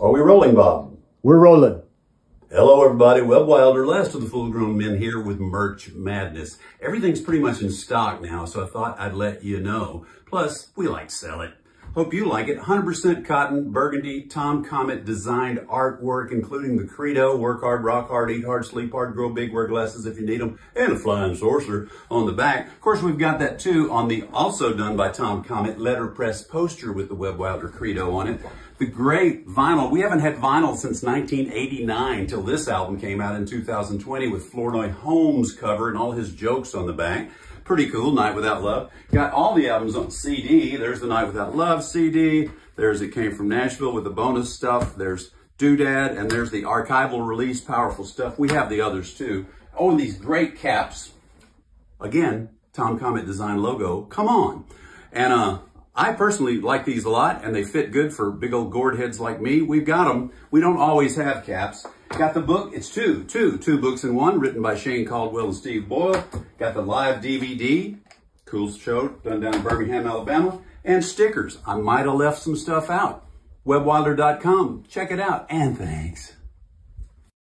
Are we rolling, Bob? We're rolling. Hello, everybody. Webb Wilder, last of the full-grown men here with merch madness. Everything's pretty much in stock now, so I thought I'd let you know. Plus, we like to sell it. Hope you like it. 100% cotton, burgundy, Tom Comet designed artwork, including the credo, work hard, rock hard, eat hard, sleep hard, grow big, wear glasses if you need them, and a flying saucer on the back. Of course, we've got that too on the also done by Tom Comet letterpress poster with the Webb Wilder credo on it. The great vinyl. We haven't had vinyl since 1989 till this album came out in 2020 with Flournoy Holmes cover and all his jokes on the back. Pretty cool, Night Without Love. Got all the albums on CD. There's the Night Without Love CD. There's It Came From Nashville with the bonus stuff. There's Doodad, and there's the archival release, powerful stuff. We have the others too. Oh, and these great caps. Again, Tom Comet design logo. Come on. And uh, I personally like these a lot, and they fit good for big old gourd heads like me. We've got them. We don't always have caps. Got the book. It's two, two, two books in one, written by Shane Caldwell and Steve Boyle. Got the live DVD. Cool show done down in Birmingham, Alabama. And stickers. I might have left some stuff out. Webbwilder.com. Check it out. And thanks.